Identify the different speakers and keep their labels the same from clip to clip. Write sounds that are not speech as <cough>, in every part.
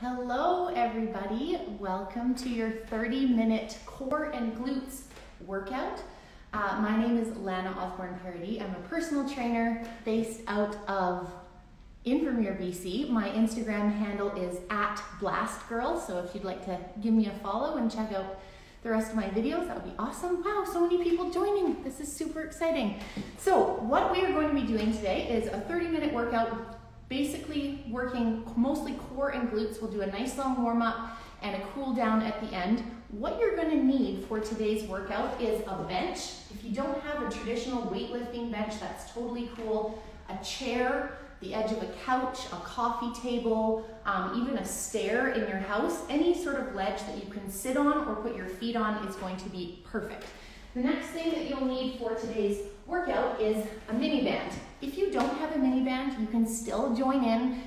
Speaker 1: Hello everybody, welcome to your 30 minute core and glutes workout. Uh, my name is Lana Osborne Paradis. I'm a personal trainer based out of Invermere, BC. My Instagram handle is at Blast blastgirl, so if you'd like to give me a follow and check out the rest of my videos, that would be awesome. Wow, so many people joining. This is super exciting. So what we are going to be doing today is a 30 minute workout basically working mostly core and glutes. We'll do a nice long warm up and a cool down at the end. What you're gonna need for today's workout is a bench. If you don't have a traditional weightlifting bench, that's totally cool. A chair, the edge of a couch, a coffee table, um, even a stair in your house, any sort of ledge that you can sit on or put your feet on is going to be perfect. The next thing that you'll need for today's workout is a mini band. If you don't have a mini band, you can still join in.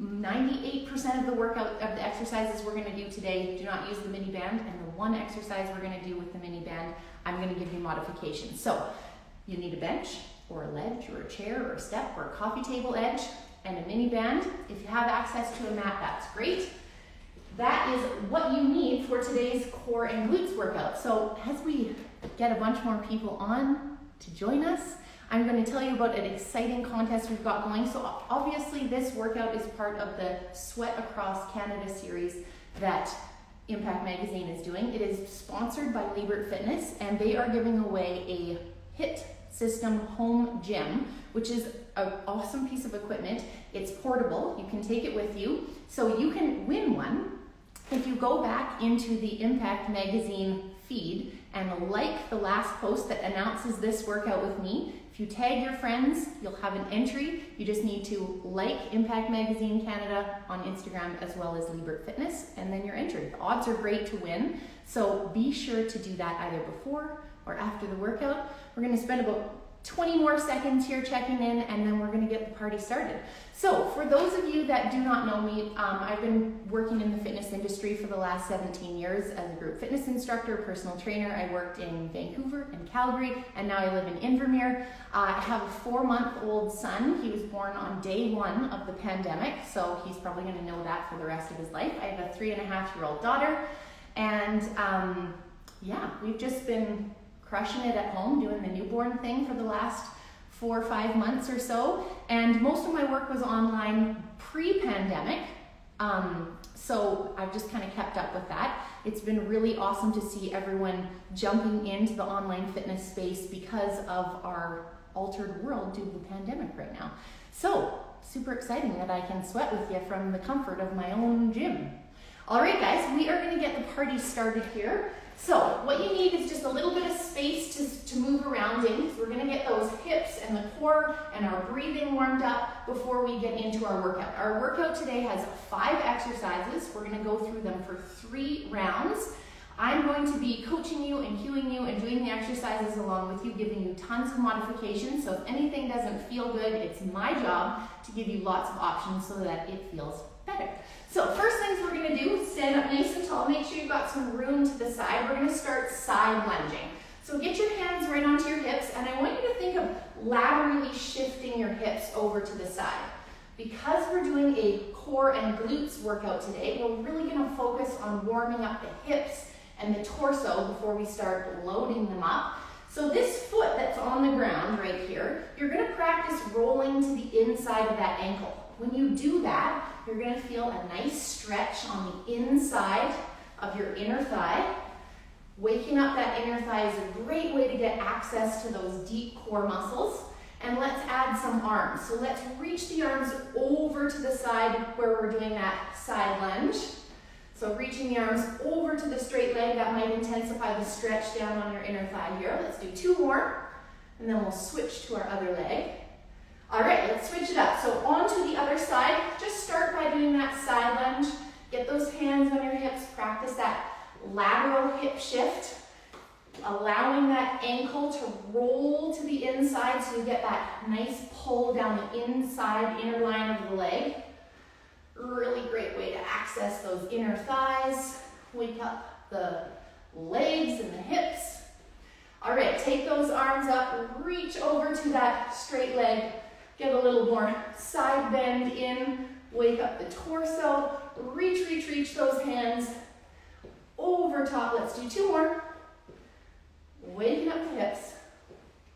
Speaker 1: 98% of the workout of the exercises we're gonna do today do not use the mini band, and the one exercise we're gonna do with the mini band, I'm gonna give you modifications. So you need a bench, or a ledge, or a chair, or a step, or a coffee table edge, and a mini band. If you have access to a mat, that's great. That is what you need for today's core and glutes workout. So as we get a bunch more people on to join us, I'm going to tell you about an exciting contest we've got going. So obviously this workout is part of the Sweat Across Canada series that Impact Magazine is doing. It is sponsored by Lebert Fitness and they are giving away a HIT system home gym, which is an awesome piece of equipment. It's portable, you can take it with you. So you can win one if you go back into the Impact Magazine feed and like the last post that announces this workout with me, if you tag your friends, you'll have an entry. You just need to like Impact Magazine Canada on Instagram as well as Lebert Fitness, and then you're entered. The odds are great to win, so be sure to do that either before or after the workout. We're gonna spend about 20 more seconds here checking in and then we're gonna get the party started. So for those of you that do not know me, um, I've been working in the fitness industry for the last 17 years as a group fitness instructor, personal trainer. I worked in Vancouver and Calgary and now I live in Invermere. Uh, I have a four month old son. He was born on day one of the pandemic, so he's probably gonna know that for the rest of his life. I have a three and a half year old daughter and um, yeah, we've just been crushing it at home, doing the newborn thing for the last four or five months or so. And most of my work was online pre-pandemic. Um, so I've just kind of kept up with that. It's been really awesome to see everyone jumping into the online fitness space because of our altered world due to the pandemic right now. So super exciting that I can sweat with you from the comfort of my own gym. All right, guys, we are gonna get the party started here. So what you need is just a little bit of space to, to move around in. So we're gonna get those hips and the core and our breathing warmed up before we get into our workout. Our workout today has five exercises. We're gonna go through them for three rounds. I'm going to be coaching you and cueing you and doing the exercises along with you, giving you tons of modifications. So if anything doesn't feel good, it's my job to give you lots of options so that it feels better. So first things we're gonna do, stand up nice and tall. Make sure you've got some room to the side. We're gonna start side lunging. So get your hands right onto your hips and I want you to think of laterally shifting your hips over to the side. Because we're doing a core and glutes workout today, we're really gonna focus on warming up the hips and the torso before we start loading them up. So this foot that's on the ground right here, you're gonna practice rolling to the inside of that ankle. When you do that, you're gonna feel a nice stretch on the inside of your inner thigh. Waking up that inner thigh is a great way to get access to those deep core muscles. And let's add some arms. So let's reach the arms over to the side where we're doing that side lunge. So reaching the arms over to the straight leg, that might intensify the stretch down on your inner thigh here. Let's do two more, and then we'll switch to our other leg. All right, let's switch it up. So onto the other side, just start by doing that side lunge. Get those hands on your hips, practice that lateral hip shift, allowing that ankle to roll to the inside so you get that nice pull down the inside inner line of the leg. Really great way to access those inner thighs, wake up the legs and the hips. All right, take those arms up, reach over to that straight leg, Get a little more side bend in Wake up the torso. Reach, reach, reach those hands over top. Let's do two more. Waking up the hips.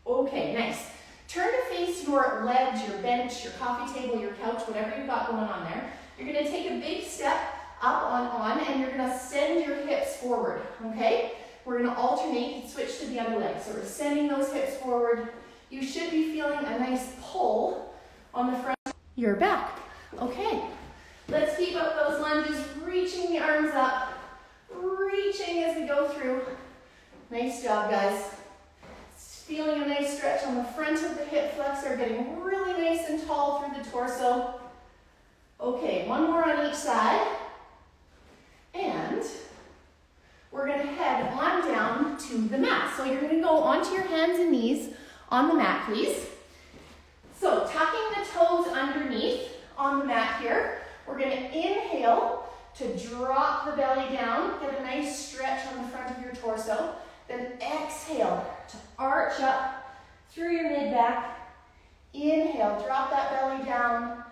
Speaker 1: Okay, nice. Turn to face your ledge, your bench, your coffee table, your couch, whatever you've got going on there. You're gonna take a big step up on on and you're gonna send your hips forward, okay? We're gonna alternate and switch to the other leg. So we're sending those hips forward. You should be feeling a nice pull on the front your back. Okay, let's keep up those lunges, reaching the arms up, reaching as we go through. Nice job, guys. Feeling a nice stretch on the front of the hip flexor, getting really nice and tall through the torso. Okay, one more on each side. And we're gonna head on down to the mat. So you're gonna go onto your hands and knees on the mat, please. So tucking the toes underneath on the mat here. We're gonna inhale to drop the belly down, get a nice stretch on the front of your torso. Then exhale to arch up through your mid-back. Inhale, drop that belly down.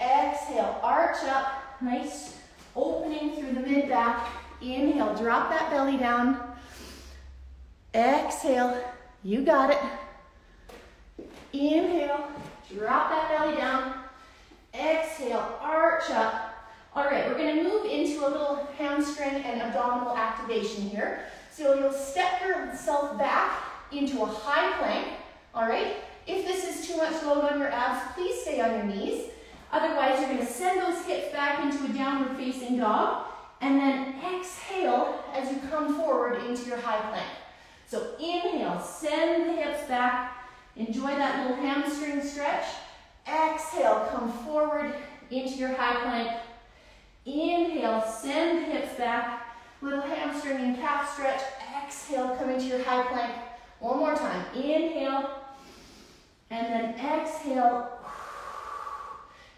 Speaker 1: Exhale, arch up, nice opening through the mid-back. Inhale, drop that belly down. Exhale, you got it. Inhale, drop that belly down. Exhale, arch up. All right, we're gonna move into a little hamstring and abdominal activation here. So you'll step yourself back into a high plank, all right? If this is too much load on your abs, please stay on your knees. Otherwise, you're gonna send those hips back into a downward facing dog, and then exhale as you come forward into your high plank. So inhale, send the hips back, enjoy that little hamstring stretch. Exhale, come forward into your high plank. Inhale, send the hips back, little hamstring and calf stretch. Exhale, come into your high plank. One more time. Inhale, and then exhale.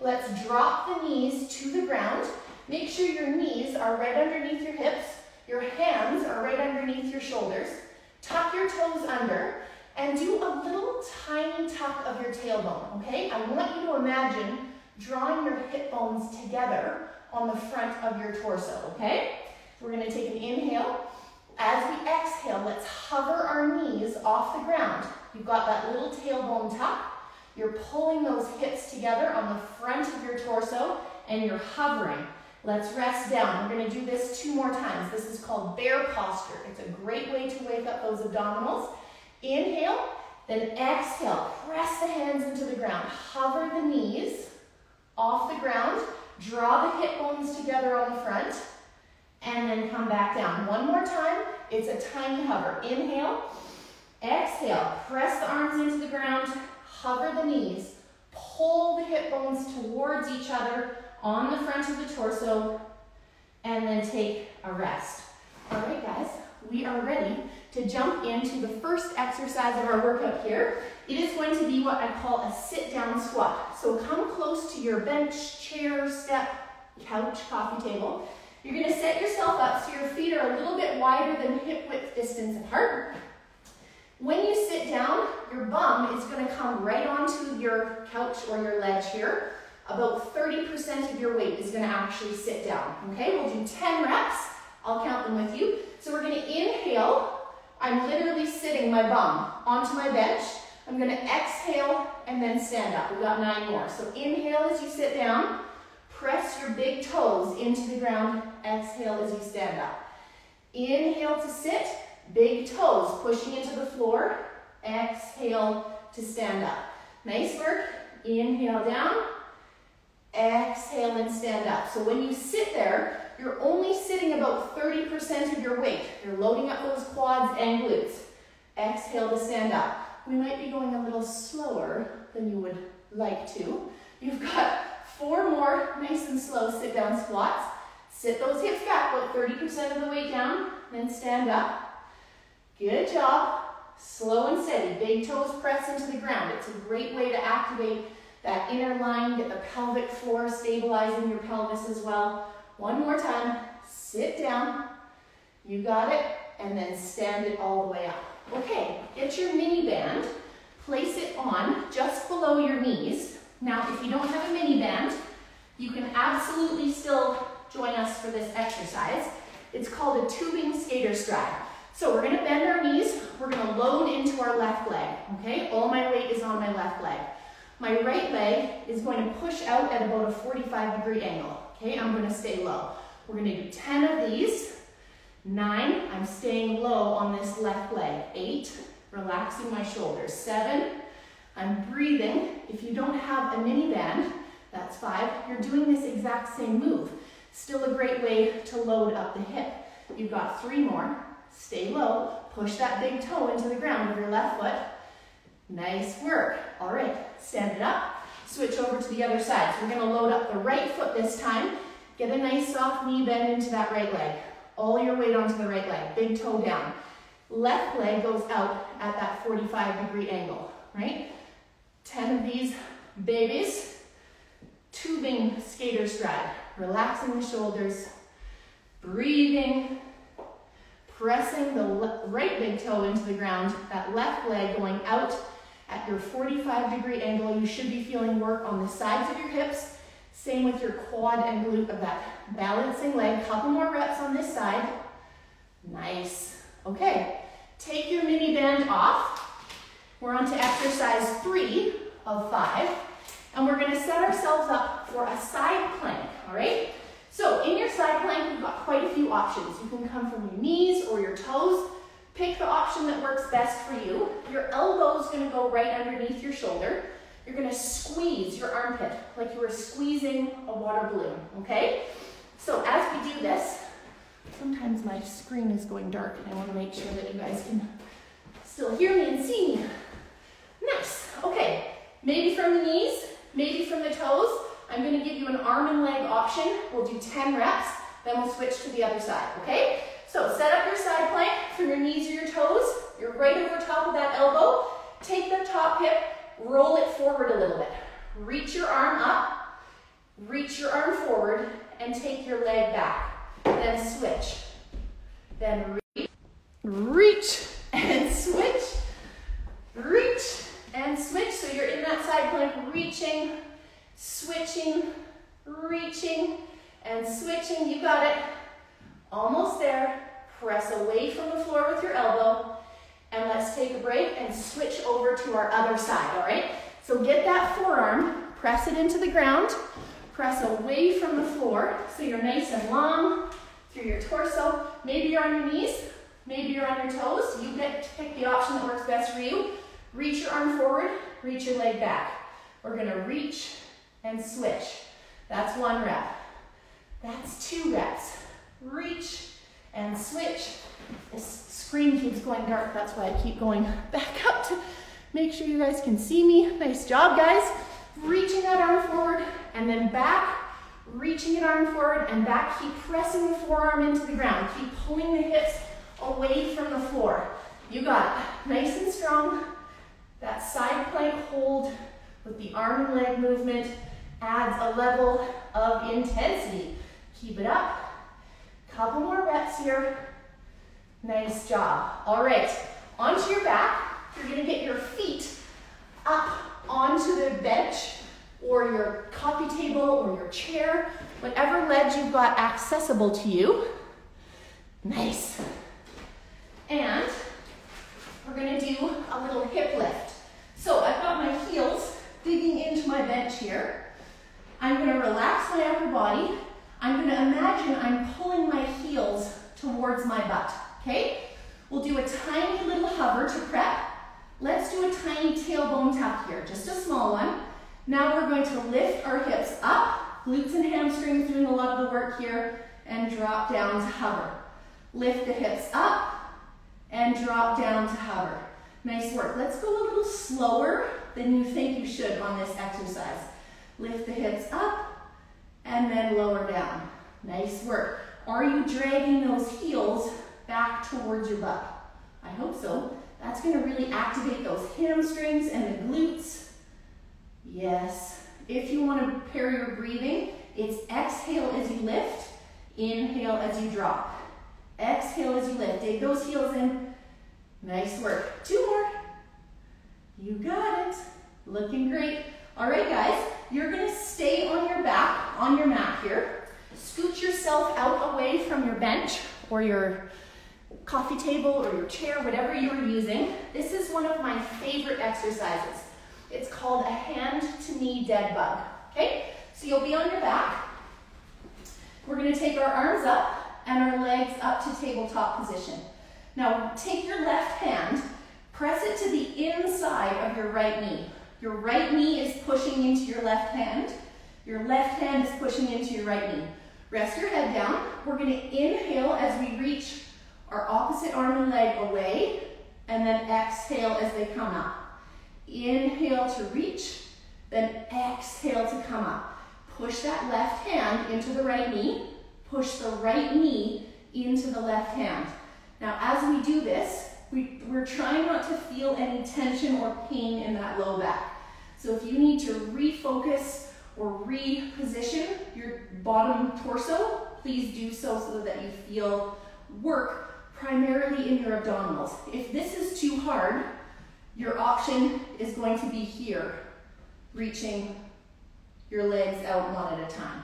Speaker 1: Let's drop the knees to the ground. Make sure your knees are right underneath your hips. Your hands are right underneath your shoulders. Tuck your toes under and do a little tiny tuck of your tailbone, okay? I want you to imagine drawing your hip bones together on the front of your torso, okay? We're gonna take an inhale. As we exhale, let's hover our knees off the ground. You've got that little tailbone tuck. You're pulling those hips together on the front of your torso and you're hovering. Let's rest down. We're gonna do this two more times. This is called bear posture. It's a great way to wake up those abdominals. Inhale, then exhale. Press the hands into the ground. Hover the knees off the ground. Draw the hip bones together on the front. And then come back down. One more time. It's a tiny hover. Inhale. Exhale. Press the arms into the ground. Hover the knees. Pull the hip bones towards each other on the front of the torso. And then take a rest. All right, guys. We are ready to jump into the first exercise of our workout here. It is going to be what I call a sit-down squat. So come close to your bench, chair, step, couch, coffee table. You're gonna set yourself up so your feet are a little bit wider than hip width distance apart. When you sit down, your bum is gonna come right onto your couch or your ledge here. About 30% of your weight is gonna actually sit down, okay? We'll do 10 reps. I'll count them with you. So we're gonna inhale I'm literally sitting my bum onto my bench. I'm gonna exhale and then stand up. We've got nine more. So inhale as you sit down. Press your big toes into the ground. Exhale as you stand up. Inhale to sit. Big toes pushing into the floor. Exhale to stand up. Nice work. Inhale down. Exhale and stand up. So when you sit there, you're only sitting about 30% of your weight. You're loading up those quads and glutes. Exhale to stand up. We might be going a little slower than you would like to. You've got four more nice and slow sit down squats. Sit those hips back, about 30% of the weight down, then stand up. Good job. Slow and steady. Big toes press into the ground. It's a great way to activate that inner line, get the pelvic floor stabilizing your pelvis as well. One more time, sit down. You got it, and then stand it all the way up. Okay, get your mini band, place it on just below your knees. Now, if you don't have a mini band, you can absolutely still join us for this exercise. It's called a tubing skater stride. So we're gonna bend our knees, we're gonna load into our left leg, okay? All my weight is on my left leg. My right leg is going to push out at about a 45 degree angle, okay? I'm gonna stay low. We're gonna do 10 of these. Nine, I'm staying low on this left leg. Eight, relaxing my shoulders. Seven, I'm breathing. If you don't have a mini band, that's five. You're doing this exact same move. Still a great way to load up the hip. You've got three more. Stay low. Push that big toe into the ground with your left foot. Nice work. All right, stand it up. Switch over to the other side. So we're gonna load up the right foot this time. Get a nice soft knee bend into that right leg. All your weight onto the right leg. Big toe down. Left leg goes out at that 45 degree angle, right? 10 of these babies. Tubing skater stride. Relaxing the shoulders. Breathing. Pressing the right big toe into the ground. That left leg going out at your 45 degree angle. You should be feeling work on the sides of your hips. Same with your quad and glute of that balancing leg. Couple more reps on this side. Nice. Okay, take your mini band off. We're on to exercise three of five. And we're gonna set ourselves up for a side plank, all right? So in your side plank, you've got quite a few options. You can come from your knees or your toes. Pick the option that works best for you. Your elbow is gonna go right underneath your shoulder. You're gonna squeeze your armpit like you were squeezing a water balloon, okay? So as we do this, sometimes my screen is going dark and I wanna make sure that you guys can still hear me and see me. Nice, okay. Maybe from the knees, maybe from the toes. I'm gonna give you an arm and leg option. We'll do 10 reps, then we'll switch to the other side, okay? So set up your side plank from your knees or your toes. You're right over top of that elbow. Take the top hip, roll it forward a little bit. Reach your arm up, reach your arm forward, and take your leg back. Then switch. Then reach, reach, and switch. Reach, and switch. So you're in that side plank, reaching, switching, reaching, and switching. You got it. Almost there. Press away from the floor with your elbow. And let's take a break and switch over to our other side, all right? So get that forearm, press it into the ground, press away from the floor so you're nice and long through your torso. Maybe you're on your knees, maybe you're on your toes. You get to pick the option that works best for you. Reach your arm forward, reach your leg back. We're gonna reach and switch. That's one rep. That's two reps reach, and switch. This screen keeps going dark, that's why I keep going <laughs> back up to make sure you guys can see me. Nice job, guys. Reaching that arm forward and then back, reaching an arm forward and back. Keep pressing the forearm into the ground. Keep pulling the hips away from the floor. You got it. Nice and strong. That side plank hold with the arm and leg movement adds a level of intensity. Keep it up. Couple more reps here. Nice job. All right, onto your back. You're gonna get your feet up onto the bench or your coffee table or your chair, whatever ledge you've got accessible to you. Nice. And we're gonna do a little hip lift. So I've got my heels digging into my bench here. I'm gonna relax my upper body I'm going to imagine I'm pulling my heels towards my butt, okay? We'll do a tiny little hover to prep. Let's do a tiny tailbone tuck here, just a small one. Now we're going to lift our hips up, glutes and hamstrings doing a lot of the work here, and drop down to hover. Lift the hips up and drop down to hover. Nice work. Let's go a little slower than you think you should on this exercise. Lift the hips up, and then lower down. Nice work. Are you dragging those heels back towards your butt? I hope so. That's gonna really activate those hamstrings and the glutes. Yes. If you wanna pair your breathing, it's exhale as you lift, inhale as you drop. Exhale as you lift. Dig those heels in. Nice work. Two more. You got it. Looking great. All right, guys, you're gonna stay on your back on your mat here. Scoot yourself out away from your bench or your coffee table or your chair, whatever you are using. This is one of my favorite exercises. It's called a hand to knee dead bug, okay? So you'll be on your back. We're gonna take our arms up and our legs up to tabletop position. Now take your left hand, press it to the inside of your right knee. Your right knee is pushing into your left hand. Your left hand is pushing into your right knee. Rest your head down. We're gonna inhale as we reach our opposite arm and leg away, and then exhale as they come up. Inhale to reach, then exhale to come up. Push that left hand into the right knee, push the right knee into the left hand. Now, as we do this, we, we're trying not to feel any tension or pain in that low back. So if you need to refocus or reposition your bottom torso, please do so so that you feel work primarily in your abdominals. If this is too hard, your option is going to be here, reaching your legs out one at a time.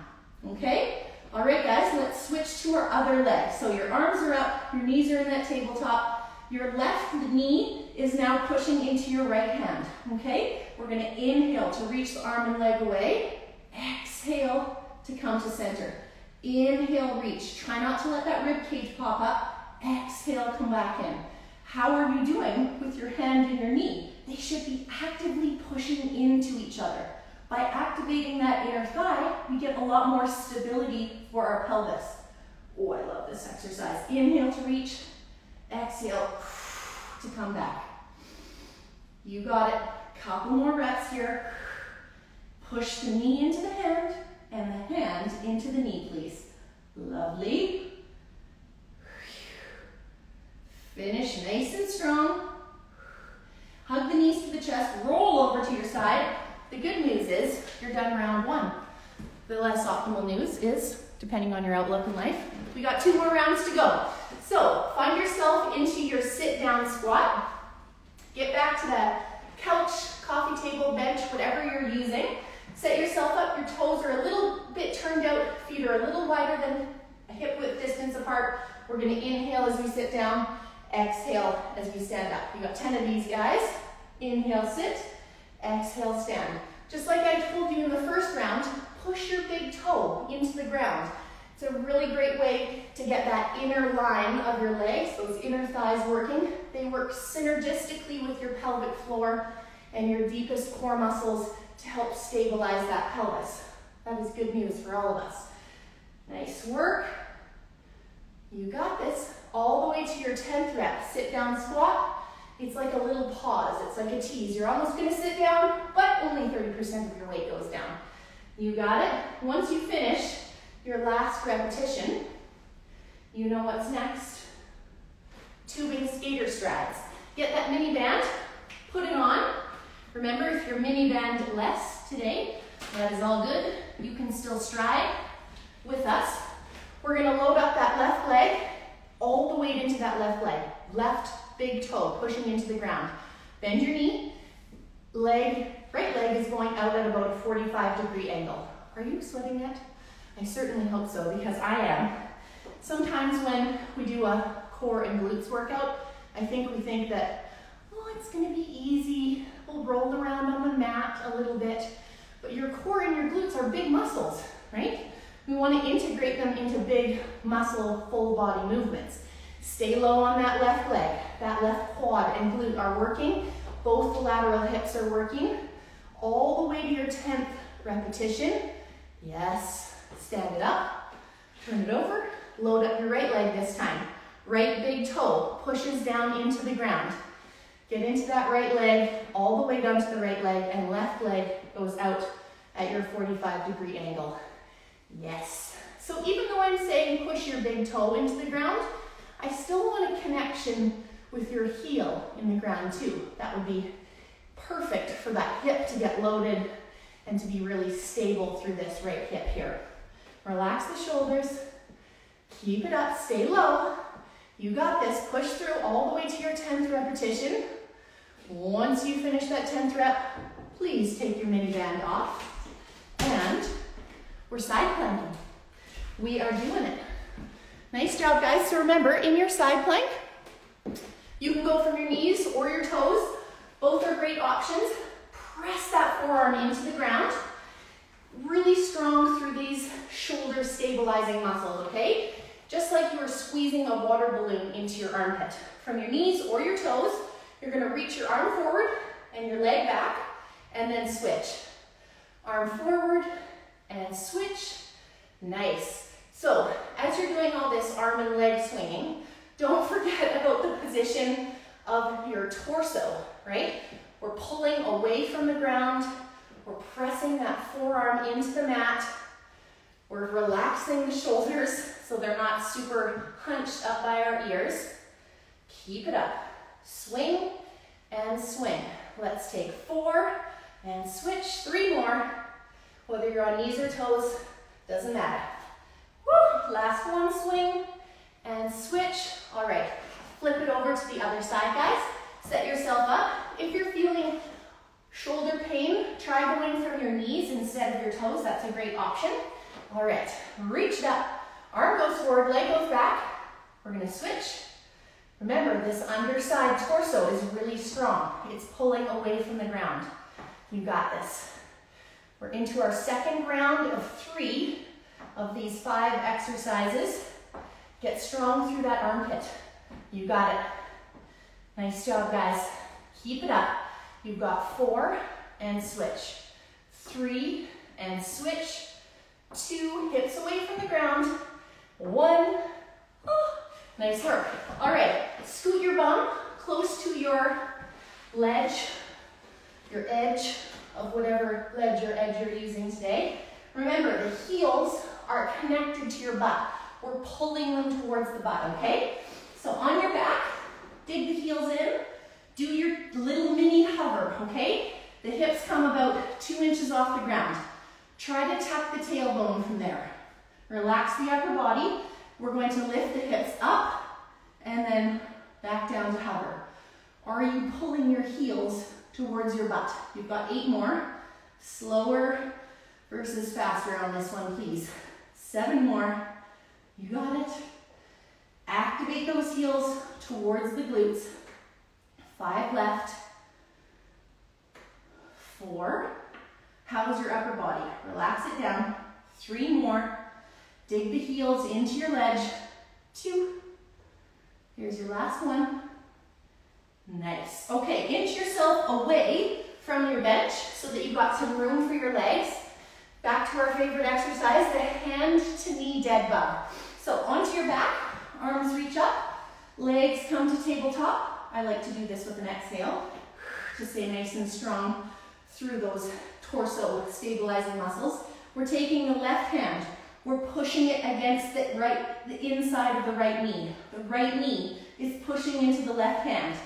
Speaker 1: Okay? All right, guys, let's switch to our other leg. So your arms are up, your knees are in that tabletop. Your left knee is now pushing into your right hand. Okay? We're going to inhale to reach the arm and leg away. Exhale to come to center. Inhale, reach. Try not to let that rib cage pop up. Exhale, come back in. How are you doing with your hand and your knee? They should be actively pushing into each other. By activating that inner thigh, we get a lot more stability for our pelvis. Oh, I love this exercise. Inhale to reach, exhale to come back. You got it. Couple more reps here. Push the knee into the hand and the hand into the knee, please. Lovely. Finish nice and strong. Hug the knees to the chest, roll over to your side. The good news is you're done round one. The less optimal news is, depending on your outlook in life, we got two more rounds to go. So find yourself into your sit down squat. Get back to that couch, coffee table, bench, whatever you're using. Set yourself up, your toes are a little bit turned out, feet are a little wider than a hip width distance apart. We're gonna inhale as we sit down, Exhale as we stand up. You got 10 of these guys. Inhale, sit. Exhale, stand. Just like I told you in the first round, push your big toe into the ground. It's a really great way to get that inner line of your legs, those inner thighs working. They work synergistically with your pelvic floor and your deepest core muscles to help stabilize that pelvis. That is good news for all of us. Nice work. You got this all the way to your 10th rep. Sit down squat. It's like a little pause. It's like a tease. You're almost gonna sit down, but only 30% of your weight goes down. You got it? Once you finish your last repetition, you know what's next. Tubing skater strides. Get that mini band, put it on. Remember, if you're mini band less today, that is all good. You can still stride with us. We're gonna load up that left leg all the weight into that left leg. Left big toe pushing into the ground. Bend your knee. Leg, right leg is going out at about a 45 degree angle. Are you sweating yet? I certainly hope so because I am. Sometimes when we do a core and glutes workout, I think we think that, oh, it's gonna be easy. We'll roll around on the mat a little bit. But your core and your glutes are big muscles, right? We want to integrate them into big muscle, full body movements. Stay low on that left leg. That left quad and glute are working. Both the lateral hips are working. All the way to your 10th repetition. Yes, stand it up, turn it over, load up your right leg this time. Right big toe pushes down into the ground. Get into that right leg, all the way down to the right leg, and left leg goes out at your 45 degree angle. Yes. So even though I'm saying push your big toe into the ground, I still want a connection with your heel in the ground too. That would be perfect for that hip to get loaded and to be really stable through this right hip here. Relax the shoulders, keep it up, stay low. You got this, push through all the way to your 10th repetition. Once you finish that 10th rep, please take your mini band off and We're side planking. We are doing it. Nice job, guys. So remember, in your side plank, you can go from your knees or your toes. Both are great options. Press that forearm into the ground. Really strong through these shoulder stabilizing muscles, okay? Just like you were squeezing a water balloon into your armpit. From your knees or your toes, you're gonna reach your arm forward and your leg back, and then switch. Arm forward and switch. Nice. So, as you're doing all this arm and leg swinging, don't <laughs> forget about the position of your torso, right? We're pulling away from the ground. We're pressing that forearm into the mat. We're relaxing the shoulders so they're not super hunched up by our ears. Keep it up. Swing and swing. Let's take four and switch. Three more. Whether you're on knees or toes, doesn't matter. Woo. Last one, swing and switch. All right, flip it over to the other side, guys. Set yourself up. If you're feeling shoulder pain, try going from your knees instead of your toes. That's a great option. All right, reach it up. Arm goes forward, leg goes back. We're gonna switch. Remember, this underside torso is really strong. It's pulling away from the ground. You got this. We're into our second round of three of these five exercises. Get strong through that armpit. You got it. Nice job, guys. Keep it up. You've got four and switch. Three and switch. Two, hips away from the ground. One. Oh, nice work. All right, scoot your bum close to your ledge, your edge of whatever ledge or edge you're using today. Remember, the heels are connected to your butt. We're pulling them towards the butt, okay? So on your back, dig the heels in, do your little mini hover, okay? The hips come about two inches off the ground. Try to tuck the tailbone from there. Relax the upper body. We're going to lift the hips up and then back down to hover. Are you pulling your heels towards your butt? You've got eight more. Slower versus faster on this one, please. Seven more. You got it. Activate those heels towards the glutes. Five left. Four. How's your upper body? Relax it down. Three more. Dig the heels into your ledge. Two. Here's your last one. Nice. Okay, inch yourself away from your bench so that you've got some room for your legs. Back to our favorite exercise, the hand to knee dead bug. So onto your back, arms reach up, legs come to tabletop. I like to do this with an exhale to stay nice and strong through those torso stabilizing muscles. We're taking the left hand, we're pushing it against the right, the inside of the right knee. The right knee is pushing into the left hand.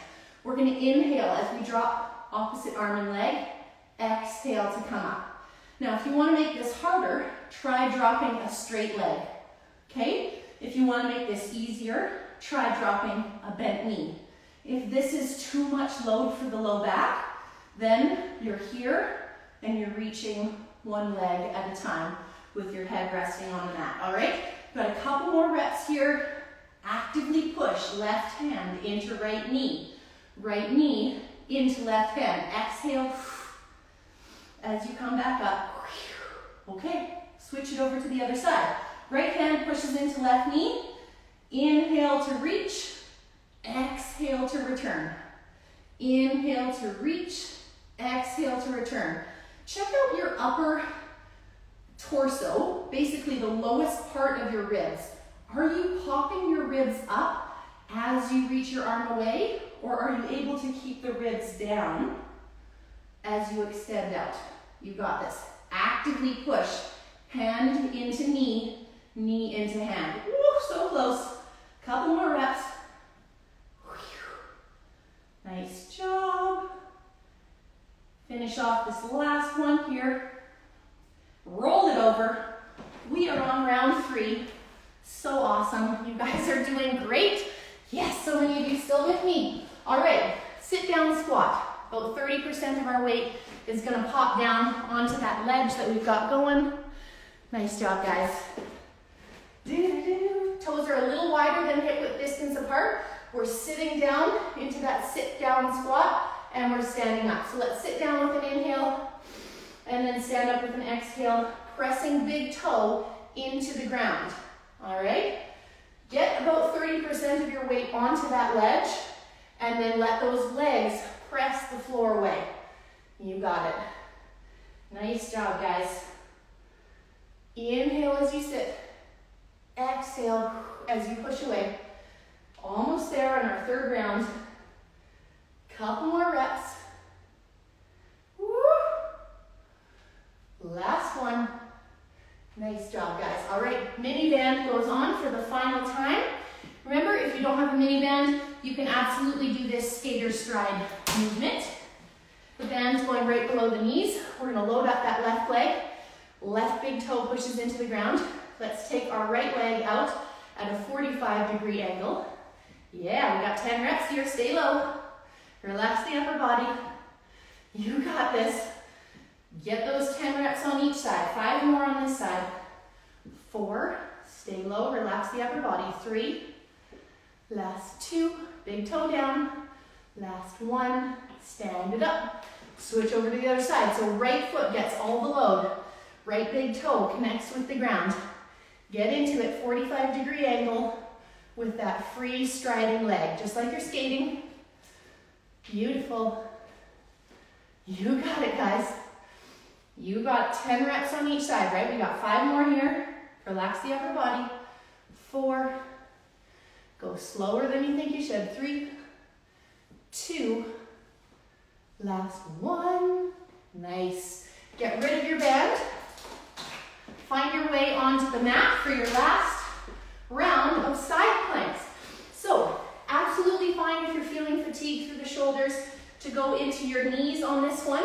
Speaker 1: We're gonna inhale as we drop opposite arm and leg, exhale to come up. Now, if you wanna make this harder, try dropping a straight leg, okay? If you wanna make this easier, try dropping a bent knee. If this is too much load for the low back, then you're here and you're reaching one leg at a time with your head resting on the mat, all right? Got a couple more reps here. Actively push left hand into right knee. Right knee into left hand. Exhale as you come back up. Okay, switch it over to the other side. Right hand pushes into left knee. Inhale to reach. Exhale to return. Inhale to reach. Exhale to return. Check out your upper torso, basically the lowest part of your ribs. Are you popping your ribs up as you reach your arm away, or are you able to keep the ribs down as you extend out? You got this. Actively push. Hand into knee, knee into hand. Woo, so close. Couple more reps. Nice job. Finish off this last one here. Roll it over. We are on round three. So awesome. You guys are doing great. Yes, so many of you still with me. All right, sit down squat. About 30% of our weight is gonna pop down onto that ledge that we've got going. Nice job, guys. Toes are a little wider than hip width distance apart. We're sitting down into that sit down squat and we're standing up. So let's sit down with an inhale and then stand up with an exhale, pressing big toe into the ground. All right? Get about 30% of your weight onto that ledge and then let those legs press the floor away. You got it. Nice job, guys. Inhale as you sit. Exhale as you push away. Almost there on our third round. Couple more reps. Last one. Nice job, guys. All right, mini band goes on for the final time. Remember, if you don't have a mini band, you can absolutely do this skater stride movement. The band's going right below the knees. We're gonna load up that left leg. Left big toe pushes into the ground. Let's take our right leg out at a 45 degree angle. Yeah, we got 10 reps here. Stay low. Relax the upper body. You got this. Get those 10 reps on each side. Five more on this side. Four. Stay low. Relax the upper body. Three. Last two. Big toe down. Last one. Stand it up. Switch over to the other side. So right foot gets all the load. Right big toe connects with the ground. Get into it, 45 degree angle with that free striding leg, just like you're skating. Beautiful. You got it, guys. You got 10 reps on each side, right? We got five more here. Relax the upper body. Four. Go slower than you think you should. Three, two, last one. Nice. Get rid of your band. Find your way onto the mat for your last round of side planks. So, absolutely fine if you're feeling fatigue through the shoulders to go into your knees on this one.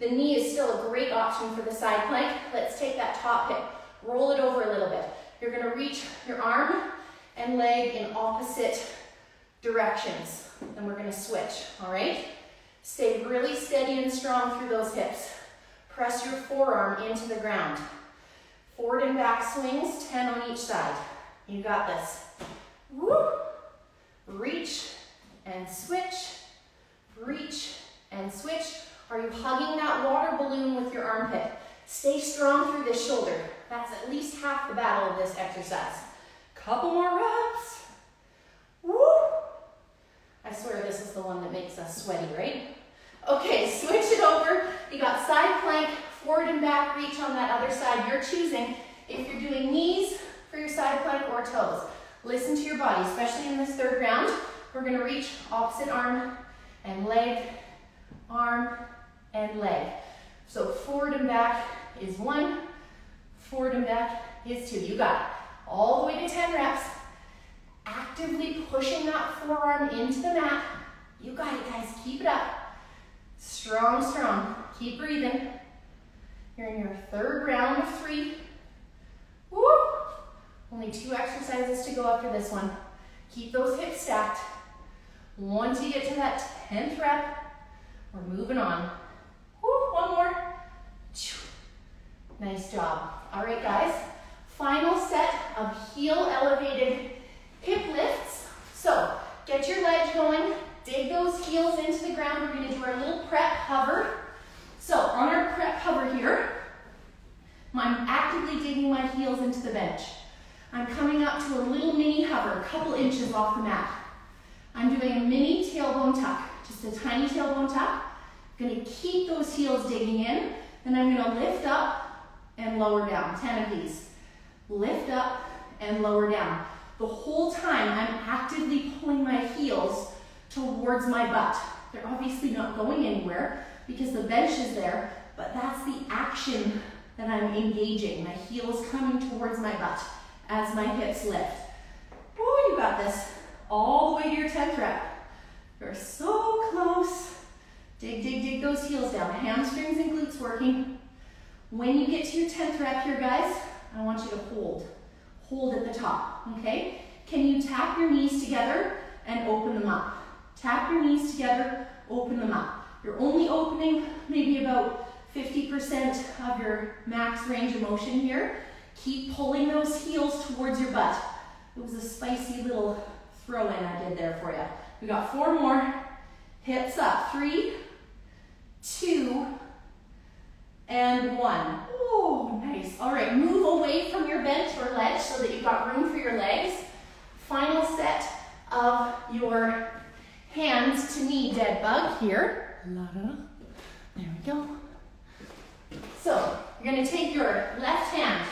Speaker 1: The knee is still a great option for the side plank. Let's take that top hip, roll it over a little bit. You're gonna reach your arm and leg in opposite directions. Then we're gonna switch, all right? Stay really steady and strong through those hips. Press your forearm into the ground. Forward and back swings, 10 on each side. You got this. Woo! Reach and switch, reach and switch. Are you hugging that water balloon with your armpit? Stay strong through this shoulder. That's at least half the battle of this exercise. Couple more reps. Woo! I swear this is the one that makes us sweaty, right? Okay, switch it over. You got side plank, forward and back reach on that other side. You're choosing if you're doing knees for your side plank or toes. Listen to your body, especially in this third round. We're gonna reach opposite arm and leg, arm and leg. So forward and back is one, forward and back is two. You got it. All the way to 10 reps. Actively pushing that forearm into the mat. You got it, guys. Keep it up. Strong, strong. Keep breathing. You're in your third round of three. Woo! Only two exercises to go after this one. Keep those hips stacked. Once you get to that 10th rep, we're moving on. One more. Nice job. All right, guys. Final set of heel elevated hip lifts. So get your ledge going. Dig those heels into the ground. We're gonna do our little prep hover. So on our prep hover here, I'm actively digging my heels into the bench. I'm coming up to a little mini hover, a couple inches off the mat. I'm doing a mini tailbone tuck, just a tiny tailbone tuck. I'm gonna keep those heels digging in, then I'm gonna lift up and lower down, 10 of these. Lift up and lower down. The whole time I'm actively pulling my heels towards my butt. They're obviously not going anywhere, because the bench is there, but that's the action that I'm engaging. My heels coming towards my butt as my hips lift. Oh, you got this. All the way to your 10th rep. You're so close. Dig, dig, dig those heels down. Hamstrings and glutes working. When you get to your 10th rep here, guys, I want you to hold. Hold at the top, okay? Can you tap your knees together and open them up? Tap your knees together, open them up. You're only opening maybe about 50% of your max range of motion here. Keep pulling those heels towards your butt. It was a spicy little throw in I did there for you. We got four more. Hips up. Three, two, and one. Oh, nice. All right, move away from your bench or ledge so that you've got room for your legs. Final set of your hands to knee dead bug here. There we go. So, you're gonna take your left hand.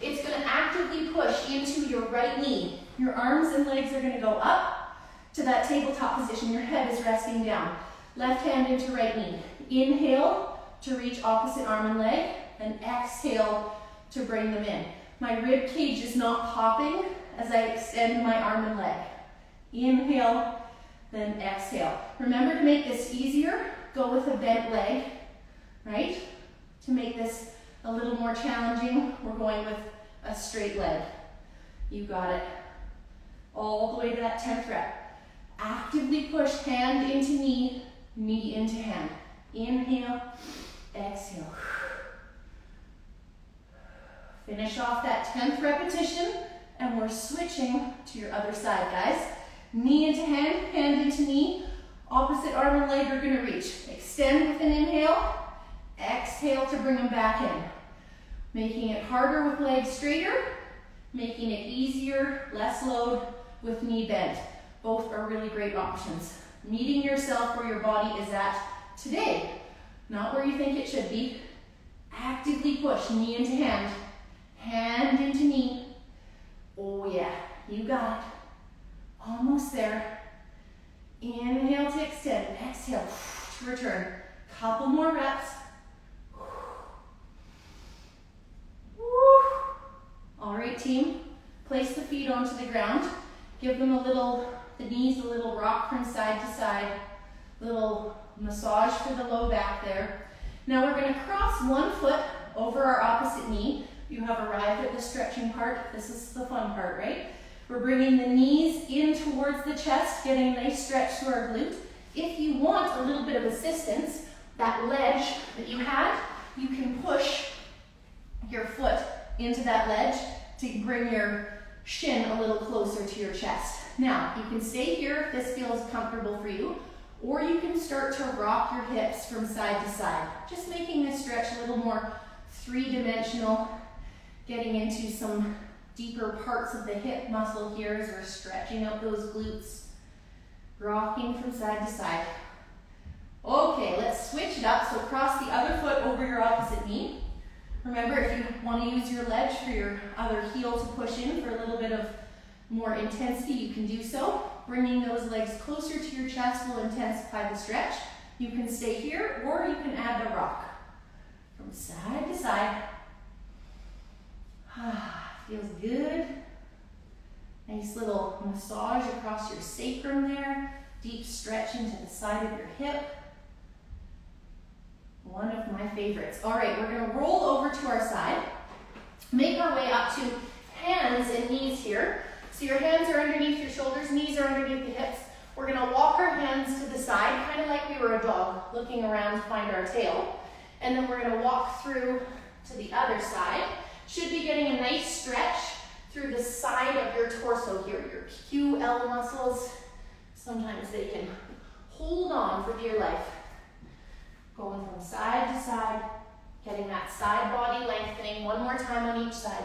Speaker 1: It's gonna actively push into your right knee. Your arms and legs are gonna go up to that tabletop position. Your head is resting down. Left hand into right knee. Inhale to reach opposite arm and leg, and exhale to bring them in. My rib cage is not popping as I extend my arm and leg. Inhale, then exhale. Remember to make this easier, go with a bent leg, right? To make this a little more challenging, we're going with a straight leg. You got it. All the way to that 10th rep. Actively push hand into knee, knee into hand. Inhale, exhale. Finish off that 10th repetition, and we're switching to your other side, guys. Knee into hand, hand into knee. Opposite arm and leg are gonna reach. Extend with an inhale, exhale to bring them back in. Making it harder with legs straighter, making it easier, less load with knee bent. Both are really great options. Meeting yourself where your body is at today, not where you think it should be. Actively push knee into hand, hand into knee. Oh yeah, you got it. Almost there. Inhale to extend, exhale to return. Couple more reps. All right, team. Place the feet onto the ground. Give them a little, the knees a little rock from side to side. Little massage for the low back there. Now we're gonna cross one foot over our opposite knee. You have arrived at the stretching part. This is the fun part, right? We're bringing the knees in towards the chest, getting a nice stretch to our glute. If you want a little bit of assistance, that ledge that you had, you can push your foot into that ledge to bring your shin a little closer to your chest. Now, you can stay here if this feels comfortable for you, or you can start to rock your hips from side to side, just making this stretch a little more three-dimensional, getting into some deeper parts of the hip muscle here as we're stretching out those glutes, rocking from side to side. Okay, let's switch it up. So cross the other foot over your opposite knee. Remember, if you want to use your ledge for your other heel to push in for a little bit of more intensity, you can do so. Bringing those legs closer to your chest will intensify the stretch. You can stay here, or you can add the rock. From side to side. <sighs> Feels good. Nice little massage across your sacrum there. Deep stretch into the side of your hip. One of my favorites. All right, we're gonna roll over to our side. Make our way up to hands and knees here. So your hands are underneath your shoulders, knees are underneath the hips. We're gonna walk our hands to the side, kind of like we were a dog, looking around to find our tail. And then we're gonna walk through to the other side. Should be getting a nice stretch through the side of your torso here, your QL muscles. Sometimes they can hold on for dear life. Going from side to side, getting that side body lengthening. One more time on each side.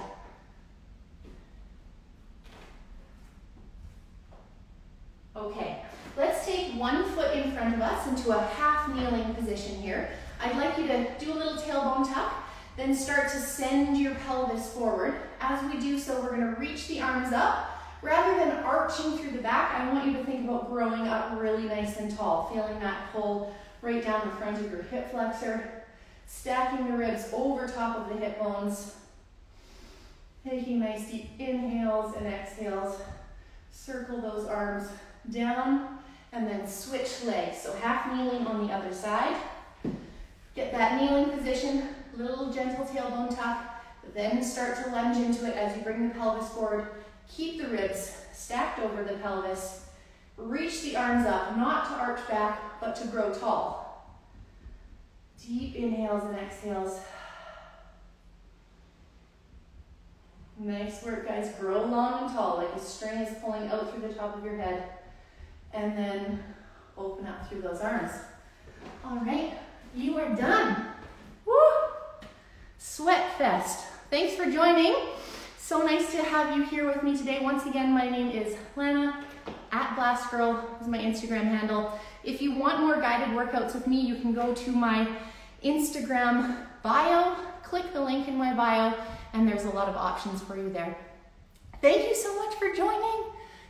Speaker 1: Okay, let's take one foot in front of us into a half kneeling position here. I'd like you to do a little tailbone tuck, then start to send your pelvis forward. As we do so, we're gonna reach the arms up. Rather than arching through the back, I want you to think about growing up really nice and tall, feeling that pull right down the front of your hip flexor, stacking the ribs over top of the hip bones, taking nice deep inhales and exhales. Circle those arms down and then switch legs. So half kneeling on the other side. Get that kneeling position, little gentle tailbone tuck, then start to lunge into it as you bring the pelvis forward. Keep the ribs stacked over the pelvis. Reach the arms up, not to arch back, but to grow tall. Deep inhales and exhales. Nice work, guys. Grow long and tall, like a string is pulling out through the top of your head. And then open up through those arms. All right, you are done. Woo! Sweat fest. Thanks for joining. So nice to have you here with me today. Once again, my name is Lana at Blast Girl is my Instagram handle. If you want more guided workouts with me, you can go to my Instagram bio, click the link in my bio, and there's a lot of options for you there. Thank you so much for joining.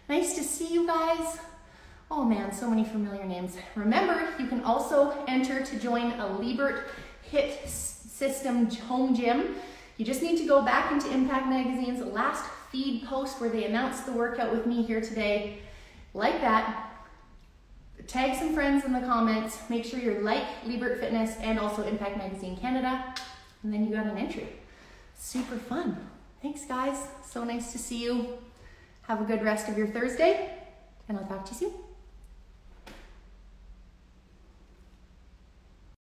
Speaker 1: Nice to see you guys. Oh man, so many familiar names. Remember, you can also enter to join a Lebert HIT system home gym. You just need to go back into Impact Magazine's last feed post where they announced the workout with me here today. Like that, tag some friends in the comments, make sure you're like Lebert Fitness and also Impact Magazine Canada, and then you got an entry. Super fun. Thanks guys, so nice to see you. Have a good rest of your Thursday, and I'll talk to you soon.